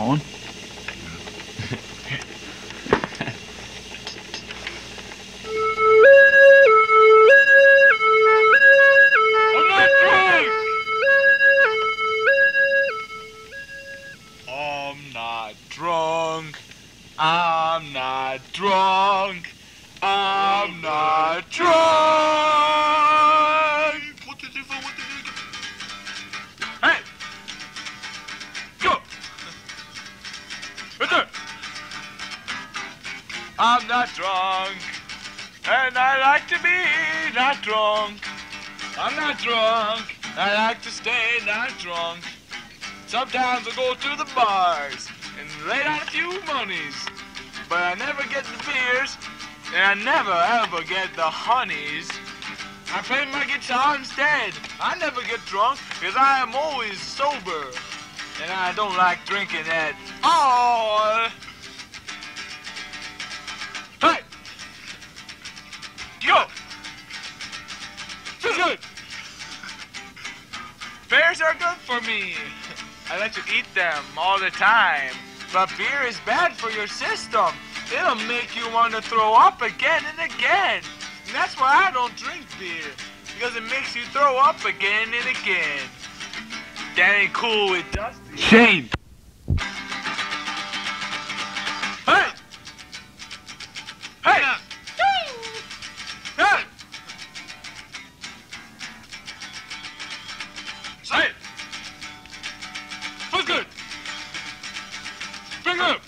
going. I'm not drunk! I'm not drunk. I'm not drunk. I'm not drunk. What did you What did you Hey! Right there! I'm not drunk. And I like to be not drunk. I'm not drunk. I like to stay not drunk. Sometimes I go to the bars and lay down a few monies. But I never get the beers, and I never ever get the honeys. I play my guitar instead. I never get drunk because I am always sober. And I don't like drinking at all. Hey! Go! Good! Bears are good for me. I like to eat them all the time. But beer is bad for your system. It'll make you want to throw up again and again. And that's why I don't drink beer. Because it makes you throw up again and again. That ain't cool with Dusty. Shane. Hey! Hey! Hey! Hey! Good? Bring up!